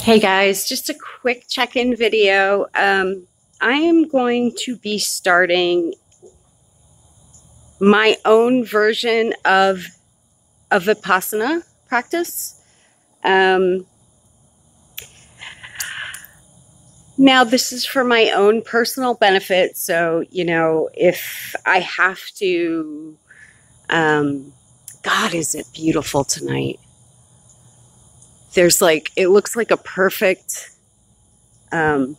Hey guys, just a quick check-in video. Um, I am going to be starting my own version of a Vipassana practice. Um, now, this is for my own personal benefit. So, you know, if I have to, um, God, is it beautiful tonight? There's like, it looks like a perfect um,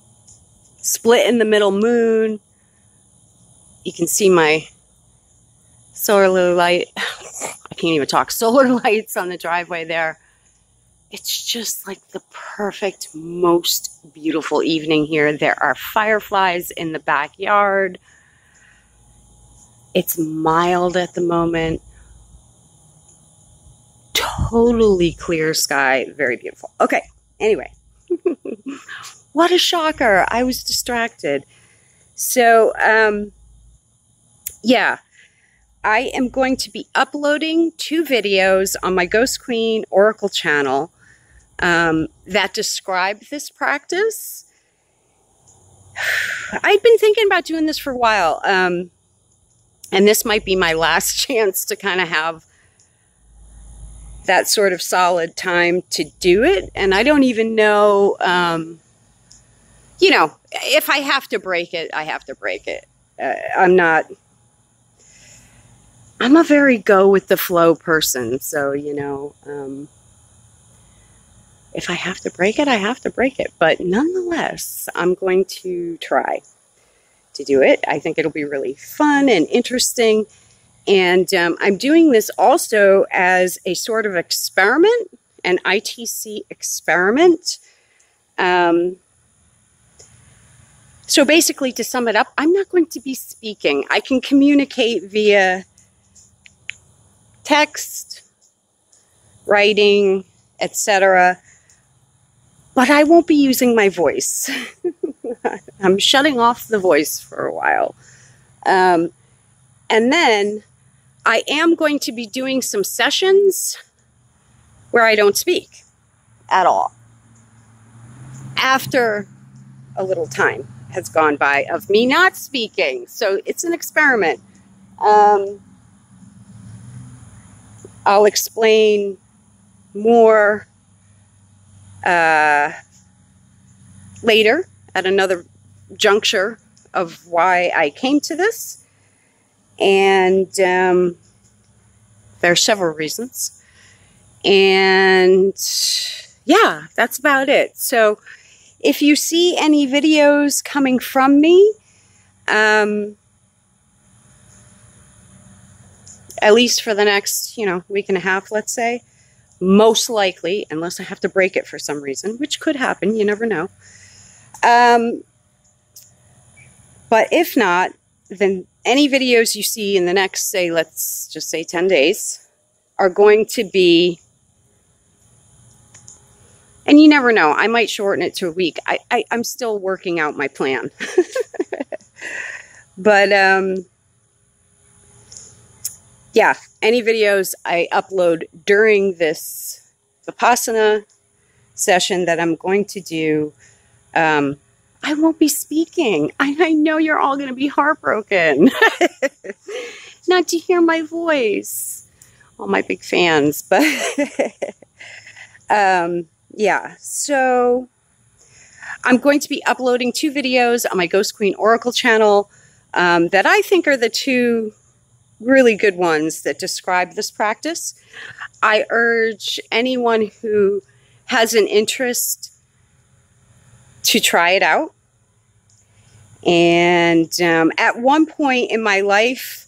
split in the middle moon. You can see my solar light. I can't even talk. Solar lights on the driveway there. It's just like the perfect, most beautiful evening here. There are fireflies in the backyard. It's mild at the moment totally clear sky. Very beautiful. Okay. Anyway, what a shocker. I was distracted. So, um, yeah, I am going to be uploading two videos on my Ghost Queen Oracle channel um, that describe this practice. I've been thinking about doing this for a while. Um, and this might be my last chance to kind of have that sort of solid time to do it. And I don't even know, um, you know, if I have to break it, I have to break it. Uh, I'm not, I'm a very go with the flow person. So, you know, um, if I have to break it, I have to break it. But nonetheless, I'm going to try to do it. I think it'll be really fun and interesting. And um, I'm doing this also as a sort of experiment, an ITC experiment. Um, so basically, to sum it up, I'm not going to be speaking. I can communicate via text, writing, etc. But I won't be using my voice. I'm shutting off the voice for a while. Um, and then I am going to be doing some sessions where I don't speak at all. After a little time has gone by of me not speaking. So it's an experiment. Um, I'll explain more uh, later at another juncture of why I came to this. And um, there are several reasons. And yeah, that's about it. So if you see any videos coming from me, um, at least for the next, you know, week and a half, let's say, most likely, unless I have to break it for some reason, which could happen, you never know. Um, but if not, then any videos you see in the next, say, let's just say 10 days, are going to be, and you never know, I might shorten it to a week. I, I, am still working out my plan. but, um, yeah, any videos I upload during this Vipassana session that I'm going to do, um, I won't be speaking. I, I know you're all going to be heartbroken not to hear my voice. All my big fans, but um, yeah. So I'm going to be uploading two videos on my Ghost Queen Oracle channel um, that I think are the two really good ones that describe this practice. I urge anyone who has an interest to try it out. And um, at one point in my life,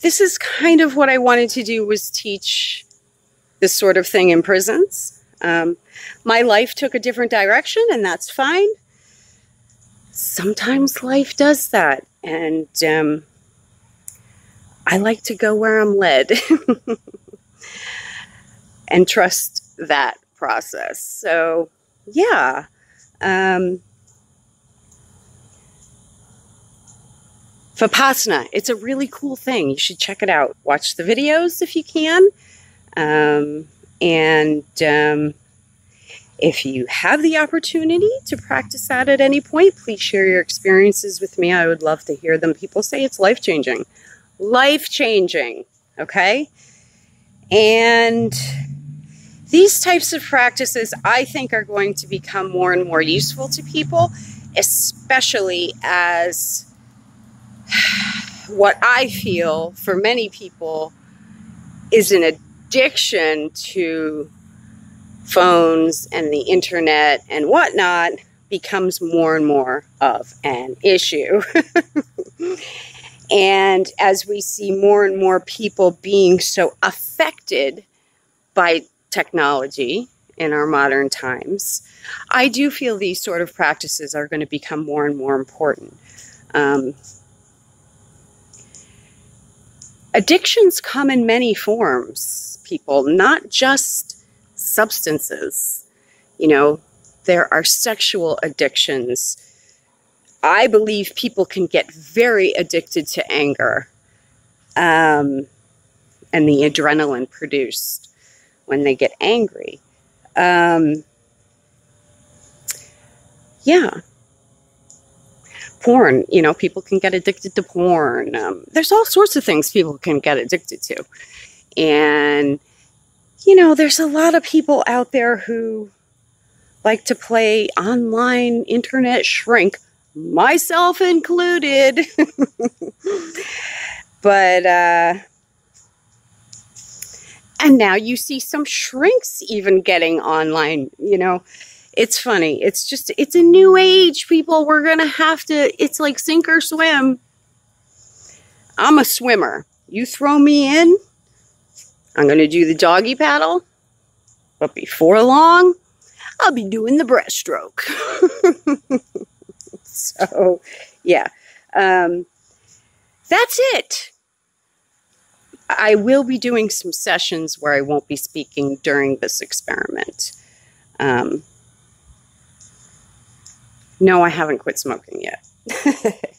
this is kind of what I wanted to do was teach this sort of thing in prisons. Um, my life took a different direction, and that's fine. Sometimes life does that, and um, I like to go where I'm led and trust that process. So, yeah. Um, Vipassana, it's a really cool thing. You should check it out. Watch the videos if you can. Um, and um, If you have the opportunity to practice that at any point, please share your experiences with me. I would love to hear them. People say it's life changing. Life changing. Okay. And these types of practices, I think, are going to become more and more useful to people, especially as what I feel for many people is an addiction to phones and the internet and whatnot becomes more and more of an issue. and as we see more and more people being so affected by technology in our modern times, I do feel these sort of practices are going to become more and more important. Um, addictions come in many forms, people, not just substances. You know, there are sexual addictions. I believe people can get very addicted to anger um, and the adrenaline produced when they get angry. Um, yeah, porn. You know, people can get addicted to porn. Um, there's all sorts of things people can get addicted to. And, you know, there's a lot of people out there who like to play online internet shrink, myself included. but, uh, and now you see some shrinks even getting online, you know it's funny. It's just, it's a new age, people. We're going to have to, it's like sink or swim. I'm a swimmer. You throw me in, I'm going to do the doggy paddle. But before long, I'll be doing the breaststroke. so, yeah. Um, that's it. I will be doing some sessions where I won't be speaking during this experiment. Um, no, I haven't quit smoking yet.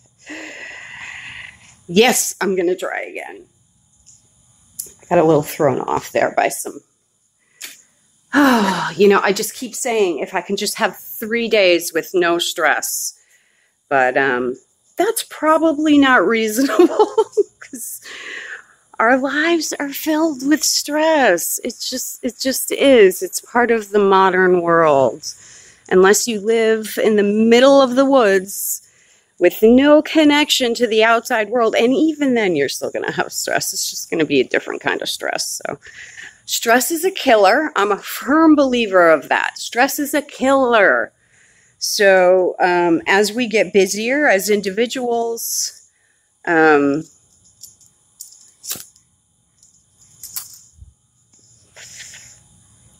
yes, I'm going to try again. I got a little thrown off there by some. Oh, you know, I just keep saying if I can just have three days with no stress. But um, that's probably not reasonable because our lives are filled with stress. It's just, it just is. It's part of the modern world unless you live in the middle of the woods with no connection to the outside world. And even then, you're still going to have stress. It's just going to be a different kind of stress. So, stress is a killer. I'm a firm believer of that. Stress is a killer. So, um, as we get busier as individuals, um,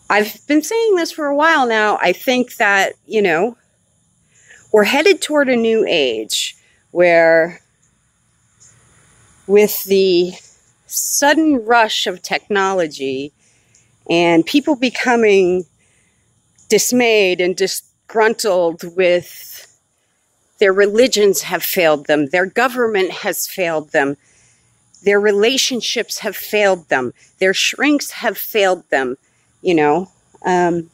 I've been saying this for a while now. I think that, you know, we're headed toward a new age where, with the sudden rush of technology and people becoming dismayed and disgruntled with their religions have failed them, their government has failed them, their relationships have failed them, their shrinks have failed them you know. Um,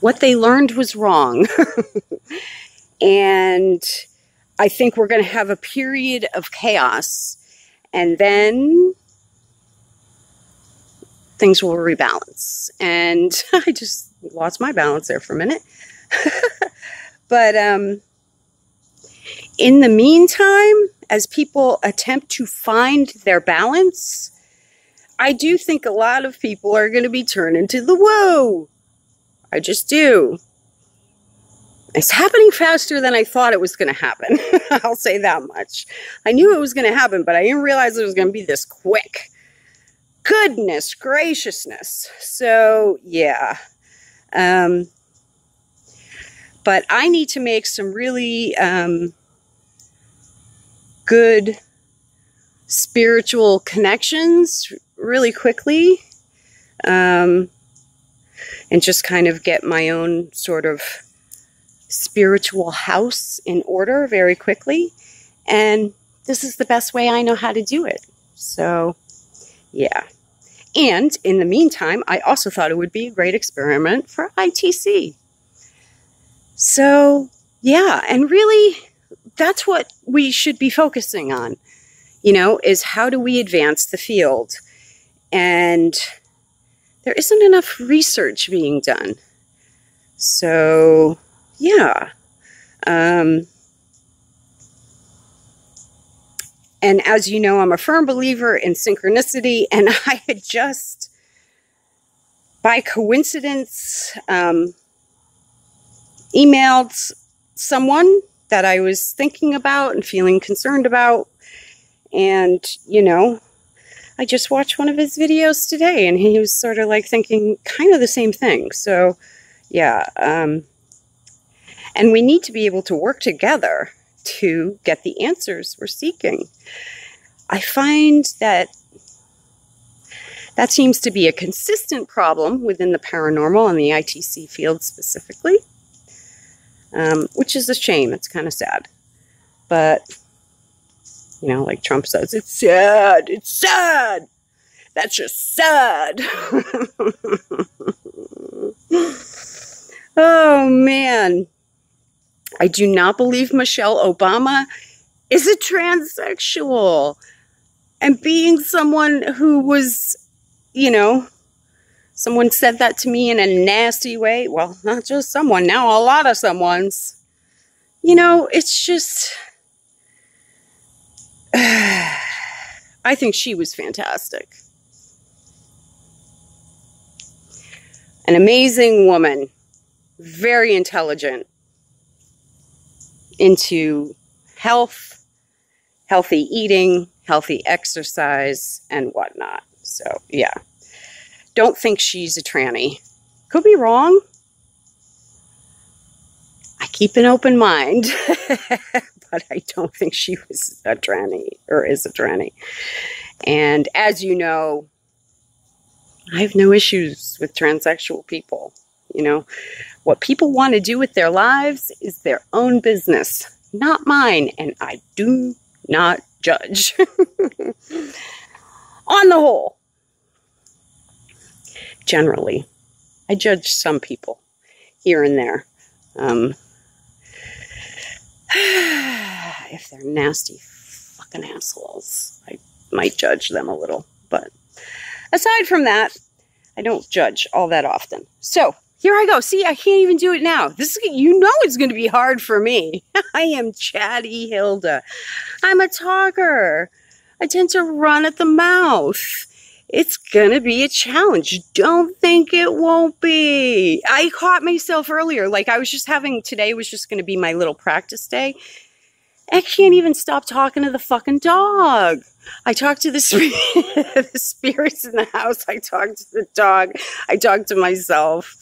what they learned was wrong. and I think we're going to have a period of chaos. And then things will rebalance. And I just lost my balance there for a minute. but um, in the meantime, as people attempt to find their balance, I do think a lot of people are going to be turning to the woo. I just do. It's happening faster than I thought it was going to happen. I'll say that much. I knew it was going to happen, but I didn't realize it was going to be this quick. Goodness graciousness. So, yeah. Um, but I need to make some really um, good spiritual connections really quickly um, and just kind of get my own sort of spiritual house in order very quickly. And this is the best way I know how to do it. So, yeah. And in the meantime, I also thought it would be a great experiment for ITC. So, yeah, and really, that's what we should be focusing on, you know, is how do we advance the field? And there isn't enough research being done. So, yeah. Um, and as you know, I'm a firm believer in synchronicity, and I had just, by coincidence, um, emailed someone that I was thinking about and feeling concerned about. And, you know, I just watched one of his videos today and he was sort of like thinking kind of the same thing. So, yeah. Um, and we need to be able to work together to get the answers we're seeking. I find that that seems to be a consistent problem within the paranormal and the ITC field specifically, um, which is a shame. It's kind of sad. But you know, like Trump says, it's sad. It's sad. That's just sad. oh, man. I do not believe Michelle Obama is a transsexual. And being someone who was, you know, someone said that to me in a nasty way. Well, not just someone, now a lot of someone's. You know, it's just I think she was fantastic. An amazing woman, very intelligent, into health, healthy eating, healthy exercise, and whatnot. So, yeah. Don't think she's a tranny. Could be wrong. I keep an open mind. but I don't think she was a tranny or is a tranny. And as you know, I have no issues with transsexual people. You know, what people want to do with their lives is their own business, not mine, and I do not judge. On the whole, generally, I judge some people here and there. Um, if they're nasty fucking assholes, I might judge them a little. But aside from that, I don't judge all that often. So here I go. See, I can't even do it now. This is, you know, it's going to be hard for me. I am chatty Hilda. I'm a talker. I tend to run at the mouth it's gonna be a challenge. Don't think it won't be. I caught myself earlier. Like I was just having today was just gonna be my little practice day. I can't even stop talking to the fucking dog. I talk to the, the spirits in the house. I talk to the dog. I talk to myself.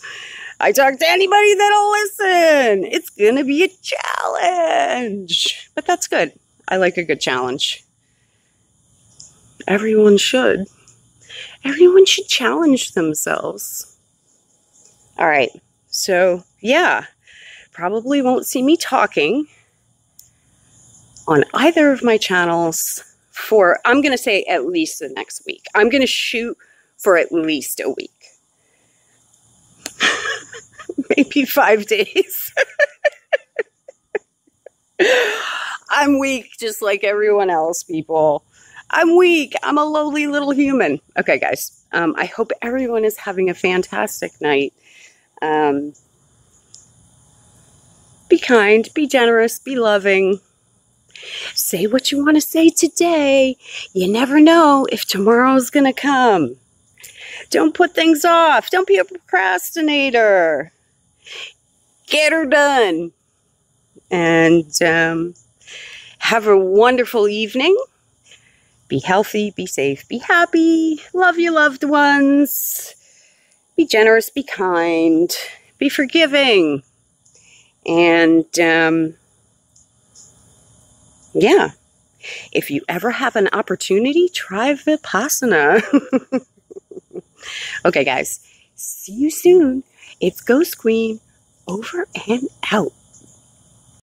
I talk to anybody that'll listen. It's gonna be a challenge. But that's good. I like a good challenge. Everyone should everyone should challenge themselves. All right. So, yeah, probably won't see me talking on either of my channels for, I'm going to say at least the next week. I'm going to shoot for at least a week. Maybe five days. I'm weak just like everyone else, people. I'm weak. I'm a lowly little human. Okay, guys. Um, I hope everyone is having a fantastic night. Um, be kind, be generous, be loving. Say what you want to say today. You never know if tomorrow's going to come. Don't put things off. Don't be a procrastinator. Get her done. And um, have a wonderful evening. Be healthy, be safe, be happy, love your loved ones, be generous, be kind, be forgiving. And um, yeah, if you ever have an opportunity, try Vipassana. okay, guys, see you soon. It's Ghost Queen over and out.